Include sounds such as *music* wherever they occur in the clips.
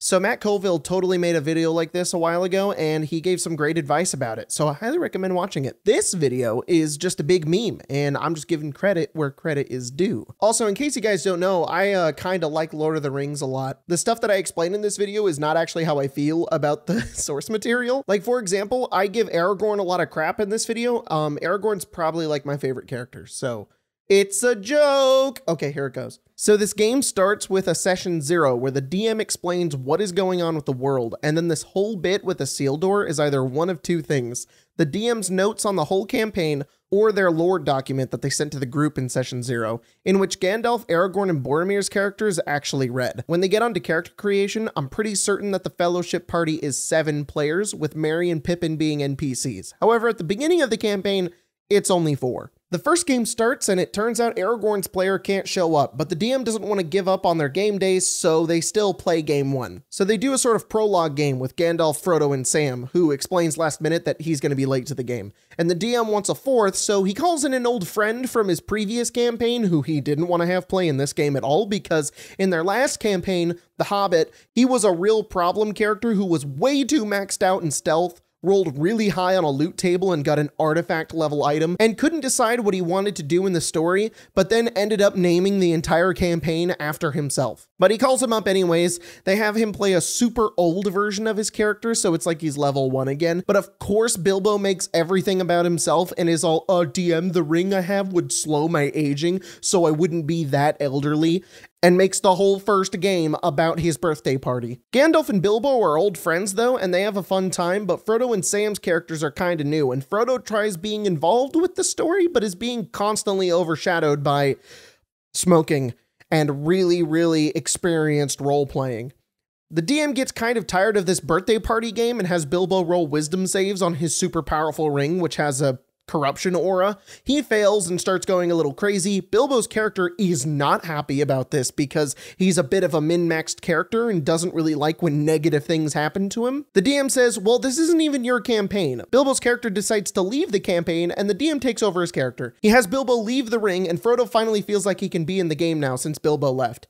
So Matt Colville totally made a video like this a while ago and he gave some great advice about it. So I highly recommend watching it. This video is just a big meme and I'm just giving credit where credit is due. Also, in case you guys don't know, I uh, kind of like Lord of the Rings a lot. The stuff that I explain in this video is not actually how I feel *laughs* about the source material. Like for example, I give Aragorn a lot of crap in this video. Um, Aragorn's probably like my favorite character. So it's a joke. Okay, here it goes. So this game starts with a session zero where the DM explains what is going on with the world, and then this whole bit with a seal door is either one of two things. The DM's notes on the whole campaign, or their lore document that they sent to the group in session zero, in which Gandalf, Aragorn, and Boromir's characters actually read. When they get onto character creation, I'm pretty certain that the Fellowship party is seven players, with Merry and Pippin being NPCs. However, at the beginning of the campaign, it's only four. The first game starts and it turns out Aragorn's player can't show up, but the DM doesn't want to give up on their game days, so they still play game one. So they do a sort of prologue game with Gandalf, Frodo, and Sam, who explains last minute that he's going to be late to the game. And the DM wants a fourth, so he calls in an old friend from his previous campaign who he didn't want to have play in this game at all because in their last campaign, The Hobbit, he was a real problem character who was way too maxed out in stealth rolled really high on a loot table and got an artifact level item, and couldn't decide what he wanted to do in the story, but then ended up naming the entire campaign after himself. But he calls him up anyways. They have him play a super old version of his character, so it's like he's level one again. But of course, Bilbo makes everything about himself and is all, uh, DM, the ring I have would slow my aging, so I wouldn't be that elderly and makes the whole first game about his birthday party. Gandalf and Bilbo are old friends though, and they have a fun time, but Frodo and Sam's characters are kinda new, and Frodo tries being involved with the story, but is being constantly overshadowed by smoking and really, really experienced role playing. The DM gets kind of tired of this birthday party game and has Bilbo roll wisdom saves on his super powerful ring, which has a corruption aura. He fails and starts going a little crazy. Bilbo's character is not happy about this because he's a bit of a min-maxed character and doesn't really like when negative things happen to him. The DM says, well, this isn't even your campaign. Bilbo's character decides to leave the campaign and the DM takes over his character. He has Bilbo leave the ring and Frodo finally feels like he can be in the game now since Bilbo left.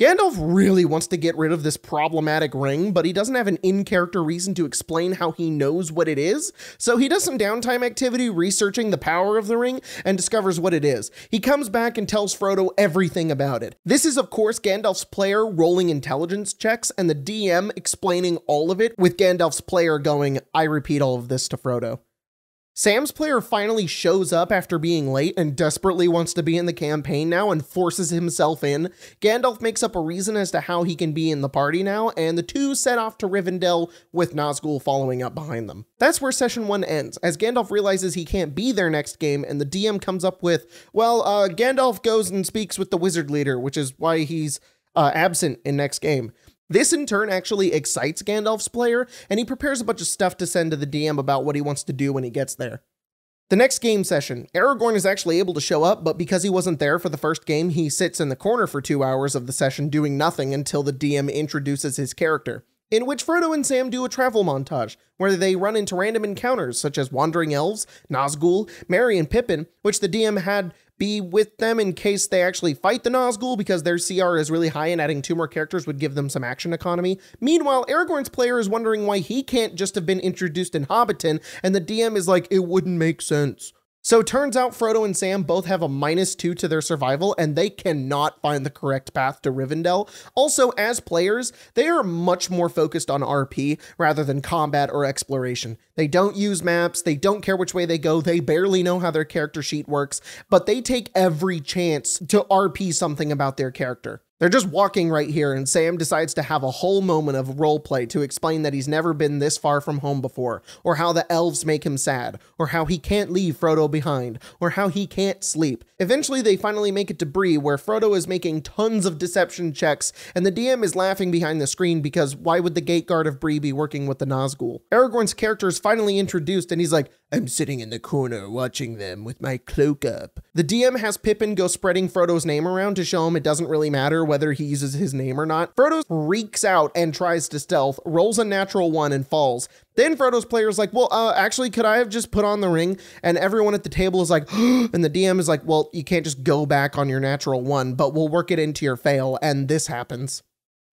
Gandalf really wants to get rid of this problematic ring, but he doesn't have an in-character reason to explain how he knows what it is, so he does some downtime activity researching the power of the ring and discovers what it is. He comes back and tells Frodo everything about it. This is of course Gandalf's player rolling intelligence checks and the DM explaining all of it with Gandalf's player going, I repeat all of this to Frodo. Sam's player finally shows up after being late and desperately wants to be in the campaign now and forces himself in. Gandalf makes up a reason as to how he can be in the party now, and the two set off to Rivendell with Nazgul following up behind them. That's where session one ends, as Gandalf realizes he can't be there next game, and the DM comes up with, well, uh, Gandalf goes and speaks with the wizard leader, which is why he's uh, absent in next game. This in turn actually excites Gandalf's player, and he prepares a bunch of stuff to send to the DM about what he wants to do when he gets there. The next game session, Aragorn is actually able to show up, but because he wasn't there for the first game, he sits in the corner for two hours of the session doing nothing until the DM introduces his character in which Frodo and Sam do a travel montage where they run into random encounters such as wandering elves, Nazgul, Merry, and Pippin, which the DM had be with them in case they actually fight the Nazgul because their CR is really high and adding two more characters would give them some action economy. Meanwhile, Aragorn's player is wondering why he can't just have been introduced in Hobbiton and the DM is like, it wouldn't make sense. So turns out Frodo and Sam both have a minus two to their survival and they cannot find the correct path to Rivendell. Also, as players, they are much more focused on RP rather than combat or exploration. They don't use maps, they don't care which way they go, they barely know how their character sheet works, but they take every chance to RP something about their character. They're just walking right here, and Sam decides to have a whole moment of roleplay to explain that he's never been this far from home before, or how the elves make him sad, or how he can't leave Frodo behind, or how he can't sleep. Eventually, they finally make it to Bree, where Frodo is making tons of deception checks, and the DM is laughing behind the screen because why would the gate guard of Bree be working with the Nazgul? Aragorn's character is finally introduced, and he's like, I'm sitting in the corner watching them with my cloak up. The DM has Pippin go spreading Frodo's name around to show him it doesn't really matter whether he uses his name or not. Frodo freaks out and tries to stealth, rolls a natural one and falls. Then Frodo's player is like, well, uh, actually, could I have just put on the ring? And everyone at the table is like, *gasps* and the DM is like, well, you can't just go back on your natural one, but we'll work it into your fail. And this happens.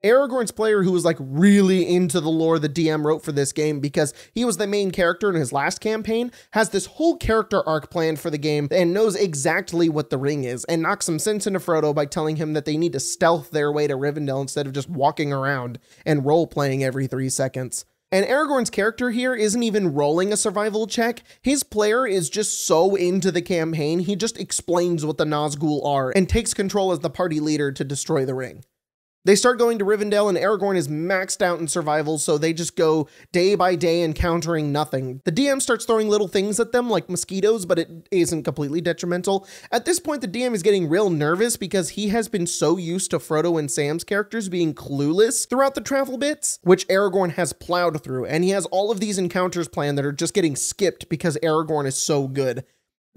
Aragorn's player who was like really into the lore the DM wrote for this game because he was the main character in his last campaign, has this whole character arc planned for the game and knows exactly what the ring is and knocks some sense into Frodo by telling him that they need to stealth their way to Rivendell instead of just walking around and role playing every three seconds. And Aragorn's character here isn't even rolling a survival check. His player is just so into the campaign, he just explains what the Nazgul are and takes control as the party leader to destroy the ring. They start going to Rivendell, and Aragorn is maxed out in survival, so they just go day by day encountering nothing. The DM starts throwing little things at them, like mosquitoes, but it isn't completely detrimental. At this point, the DM is getting real nervous because he has been so used to Frodo and Sam's characters being clueless throughout the travel bits, which Aragorn has plowed through, and he has all of these encounters planned that are just getting skipped because Aragorn is so good.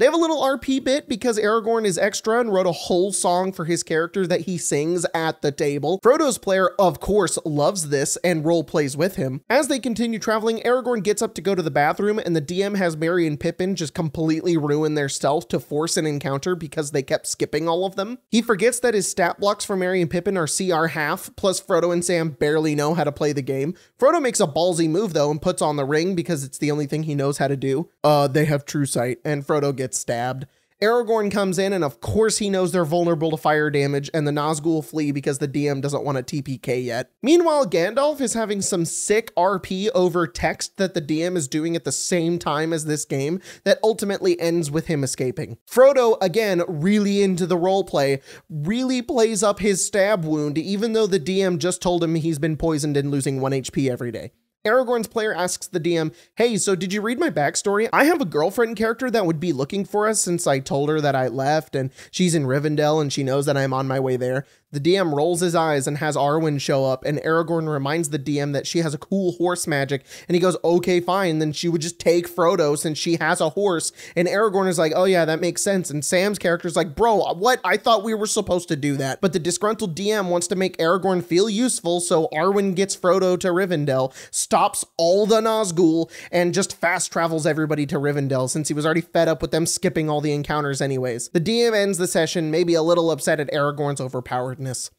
They have a little RP bit because Aragorn is extra and wrote a whole song for his character that he sings at the table. Frodo's player, of course, loves this and role plays with him. As they continue traveling, Aragorn gets up to go to the bathroom and the DM has Merry and Pippin just completely ruin their stealth to force an encounter because they kept skipping all of them. He forgets that his stat blocks for Merry and Pippin are CR half, plus Frodo and Sam barely know how to play the game. Frodo makes a ballsy move though and puts on the ring because it's the only thing he knows how to do. Uh, they have true sight and Frodo gets stabbed. Aragorn comes in, and of course he knows they're vulnerable to fire damage, and the Nazgul flee because the DM doesn't want a TPK yet. Meanwhile, Gandalf is having some sick RP over text that the DM is doing at the same time as this game that ultimately ends with him escaping. Frodo, again, really into the roleplay, really plays up his stab wound, even though the DM just told him he's been poisoned and losing 1 HP every day. Aragorn's player asks the DM, Hey, so did you read my backstory? I have a girlfriend character that would be looking for us since I told her that I left and she's in Rivendell and she knows that I'm on my way there. The DM rolls his eyes and has Arwen show up, and Aragorn reminds the DM that she has a cool horse magic, and he goes, okay, fine, then she would just take Frodo since she has a horse, and Aragorn is like, oh yeah, that makes sense, and Sam's character is like, bro, what? I thought we were supposed to do that, but the disgruntled DM wants to make Aragorn feel useful, so Arwen gets Frodo to Rivendell, stops all the Nazgul, and just fast travels everybody to Rivendell since he was already fed up with them skipping all the encounters anyways. The DM ends the session maybe a little upset at Aragorn's overpowered darkness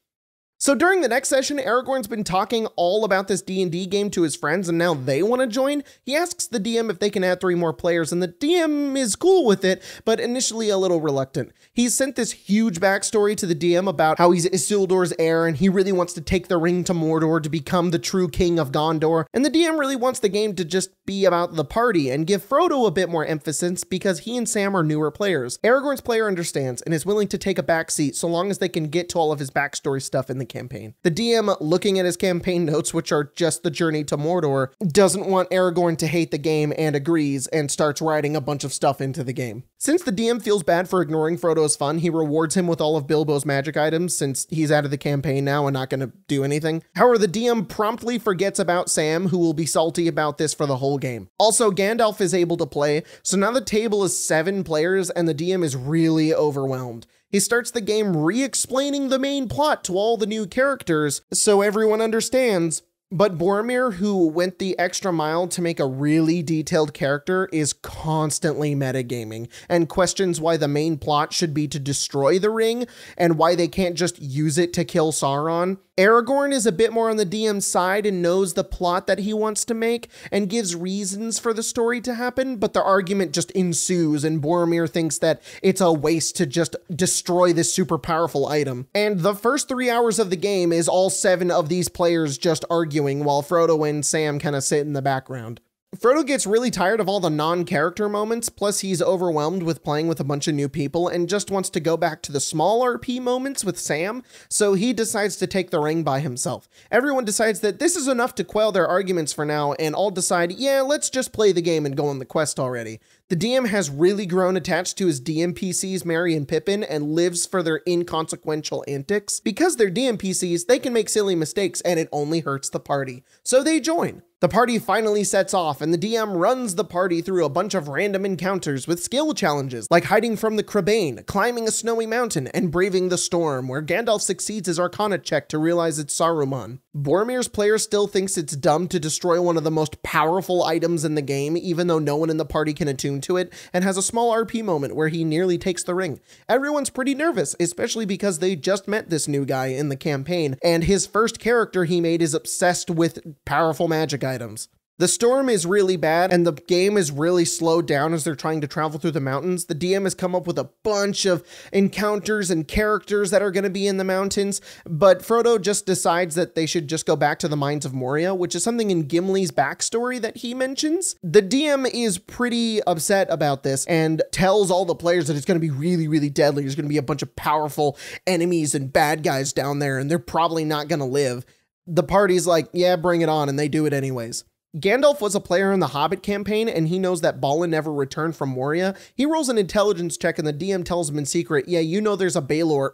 so during the next session, Aragorn's been talking all about this D&D game to his friends and now they want to join. He asks the DM if they can add three more players and the DM is cool with it, but initially a little reluctant. He's sent this huge backstory to the DM about how he's Isildur's heir and he really wants to take the ring to Mordor to become the true king of Gondor. And the DM really wants the game to just be about the party and give Frodo a bit more emphasis because he and Sam are newer players. Aragorn's player understands and is willing to take a backseat so long as they can get to all of his backstory stuff in the campaign. The DM, looking at his campaign notes, which are just the journey to Mordor, doesn't want Aragorn to hate the game and agrees and starts writing a bunch of stuff into the game. Since the DM feels bad for ignoring Frodo's fun, he rewards him with all of Bilbo's magic items since he's out of the campaign now and not going to do anything. However, the DM promptly forgets about Sam, who will be salty about this for the whole game. Also, Gandalf is able to play, so now the table is seven players and the DM is really overwhelmed. He starts the game re explaining the main plot to all the new characters so everyone understands. But Boromir, who went the extra mile to make a really detailed character, is constantly metagaming and questions why the main plot should be to destroy the ring and why they can't just use it to kill Sauron. Aragorn is a bit more on the DM side and knows the plot that he wants to make and gives reasons for the story to happen, but the argument just ensues and Boromir thinks that it's a waste to just destroy this super powerful item. And the first three hours of the game is all seven of these players just arguing while Frodo and Sam kind of sit in the background. Frodo gets really tired of all the non-character moments, plus he's overwhelmed with playing with a bunch of new people and just wants to go back to the small RP moments with Sam, so he decides to take the ring by himself. Everyone decides that this is enough to quell their arguments for now, and all decide, yeah, let's just play the game and go on the quest already. The DM has really grown attached to his DM PCs, Merry and Pippin, and lives for their inconsequential antics. Because they're DM PCs, they can make silly mistakes and it only hurts the party. So they join. The party finally sets off, and the DM runs the party through a bunch of random encounters with skill challenges, like hiding from the Crebain, climbing a snowy mountain, and braving the storm, where Gandalf succeeds his Arcana check to realize it's Saruman. Boromir's player still thinks it's dumb to destroy one of the most powerful items in the game, even though no one in the party can attune to it, and has a small RP moment where he nearly takes the ring. Everyone's pretty nervous, especially because they just met this new guy in the campaign, and his first character he made is obsessed with powerful magic items. The storm is really bad and the game is really slowed down as they're trying to travel through the mountains. The DM has come up with a bunch of encounters and characters that are going to be in the mountains, but Frodo just decides that they should just go back to the Mines of Moria, which is something in Gimli's backstory that he mentions. The DM is pretty upset about this and tells all the players that it's going to be really, really deadly. There's going to be a bunch of powerful enemies and bad guys down there, and they're probably not going to live. The party's like, yeah, bring it on, and they do it anyways. Gandalf was a player in the Hobbit campaign, and he knows that Balin never returned from Moria. He rolls an intelligence check, and the DM tells him in secret, Yeah, you know there's a Balor,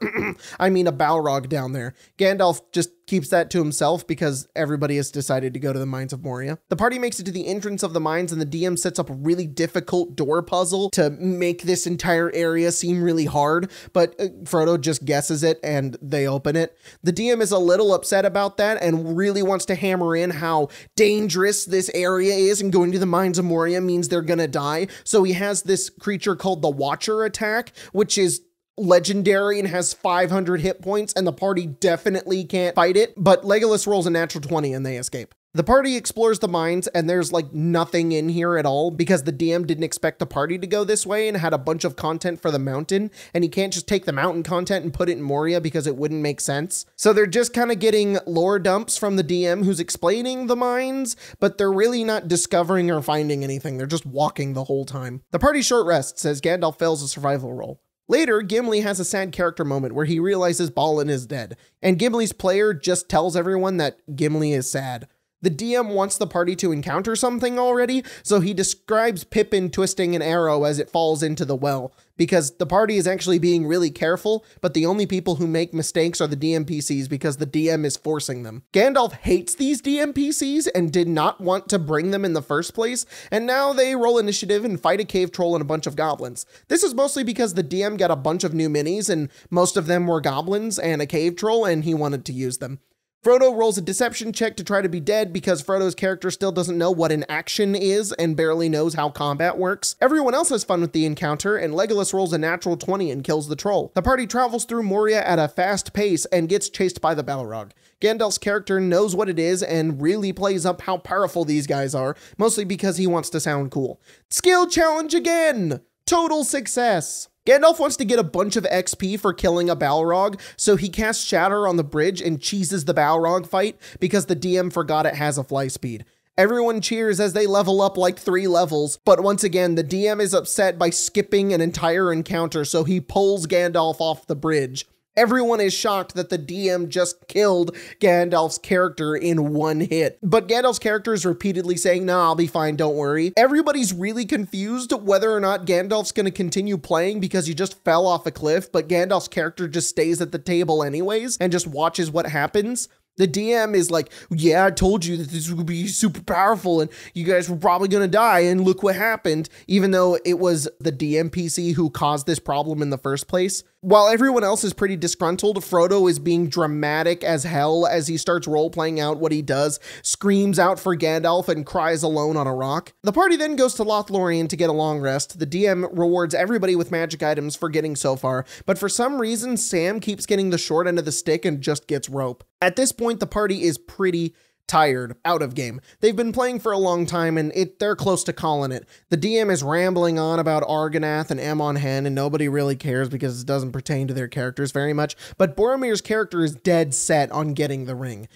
*clears throat* I mean a Balrog down there. Gandalf just keeps that to himself because everybody has decided to go to the Mines of Moria. The party makes it to the entrance of the mines, and the DM sets up a really difficult door puzzle to make this entire area seem really hard, but uh, Frodo just guesses it and they open it. The DM is a little upset about that and really wants to hammer in how dangerous this area is, and going to the Mines of Moria means they're gonna die. So he has this creature called the Watcher attack, which is legendary and has 500 hit points, and the party definitely can't fight it. But Legolas rolls a natural 20 and they escape. The party explores the mines, and there's like nothing in here at all because the DM didn't expect the party to go this way and had a bunch of content for the mountain, and he can't just take the mountain content and put it in Moria because it wouldn't make sense. So they're just kind of getting lore dumps from the DM who's explaining the mines, but they're really not discovering or finding anything. They're just walking the whole time. The party short rests as Gandalf fails a survival roll. Later, Gimli has a sad character moment where he realizes Balin is dead, and Gimli's player just tells everyone that Gimli is sad. The DM wants the party to encounter something already, so he describes Pippin twisting an arrow as it falls into the well, because the party is actually being really careful, but the only people who make mistakes are the DMPCs because the DM is forcing them. Gandalf hates these DMPCs and did not want to bring them in the first place, and now they roll initiative and fight a cave troll and a bunch of goblins. This is mostly because the DM got a bunch of new minis, and most of them were goblins and a cave troll, and he wanted to use them. Frodo rolls a deception check to try to be dead because Frodo's character still doesn't know what an action is and barely knows how combat works. Everyone else has fun with the encounter, and Legolas rolls a natural 20 and kills the troll. The party travels through Moria at a fast pace and gets chased by the Balrog. Gandalf's character knows what it is and really plays up how powerful these guys are, mostly because he wants to sound cool. Skill challenge again! Total success! Gandalf wants to get a bunch of XP for killing a Balrog, so he casts Shatter on the bridge and cheeses the Balrog fight because the DM forgot it has a fly speed. Everyone cheers as they level up like three levels, but once again, the DM is upset by skipping an entire encounter, so he pulls Gandalf off the bridge. Everyone is shocked that the DM just killed Gandalf's character in one hit. But Gandalf's character is repeatedly saying, nah, I'll be fine, don't worry. Everybody's really confused whether or not Gandalf's gonna continue playing because he just fell off a cliff, but Gandalf's character just stays at the table anyways and just watches what happens. The DM is like, yeah, I told you that this would be super powerful and you guys were probably going to die. And look what happened, even though it was the DMPC who caused this problem in the first place. While everyone else is pretty disgruntled, Frodo is being dramatic as hell as he starts role playing out what he does, screams out for Gandalf, and cries alone on a rock. The party then goes to Lothlorien to get a long rest. The DM rewards everybody with magic items for getting so far, but for some reason, Sam keeps getting the short end of the stick and just gets rope. At this point, the party is pretty tired, out of game. They've been playing for a long time and it they're close to calling it. The DM is rambling on about Argonath and Amon Hen and nobody really cares because it doesn't pertain to their characters very much, but Boromir's character is dead set on getting the ring.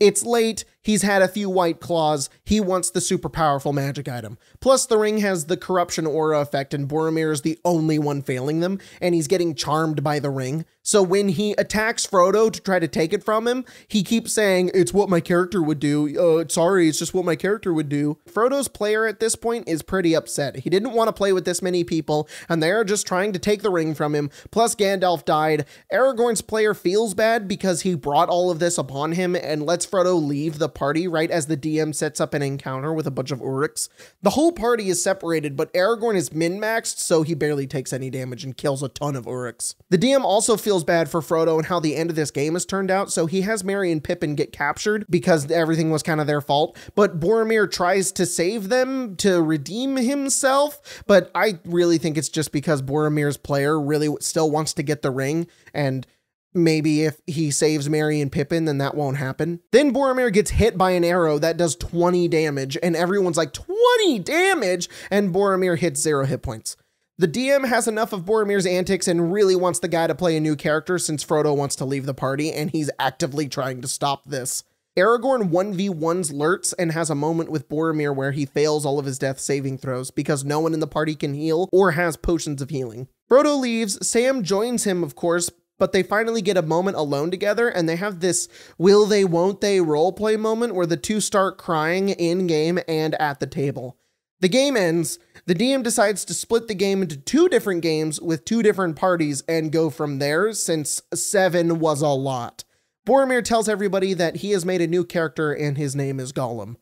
It's late, he's had a few white claws, he wants the super powerful magic item. Plus, the ring has the corruption aura effect, and Boromir is the only one failing them, and he's getting charmed by the ring. So when he attacks Frodo to try to take it from him, he keeps saying, It's what my character would do. Uh, sorry, it's just what my character would do. Frodo's player at this point is pretty upset. He didn't want to play with this many people, and they're just trying to take the ring from him. Plus, Gandalf died. Aragorn's player feels bad because he brought all of this upon him and lets Frodo leave the party right as the DM sets up an encounter with a bunch of Uruks. The whole party is separated, but Aragorn is min maxed, so he barely takes any damage and kills a ton of Uruks. The DM also feels bad for Frodo and how the end of this game has turned out, so he has Merry and Pippin get captured because everything was kind of their fault. But Boromir tries to save them to redeem himself, but I really think it's just because Boromir's player really still wants to get the ring and maybe if he saves Merry and Pippin, then that won't happen. Then Boromir gets hit by an arrow that does 20 damage, and everyone's like, 20 damage? And Boromir hits zero hit points. The DM has enough of Boromir's antics and really wants the guy to play a new character since Frodo wants to leave the party, and he's actively trying to stop this. Aragorn 1v1s Lurtz and has a moment with Boromir where he fails all of his death saving throws because no one in the party can heal or has potions of healing. Frodo leaves, Sam joins him, of course, but they finally get a moment alone together and they have this will they won't they roleplay moment where the two start crying in game and at the table. The game ends. The DM decides to split the game into two different games with two different parties and go from there since seven was a lot. Boromir tells everybody that he has made a new character and his name is Gollum.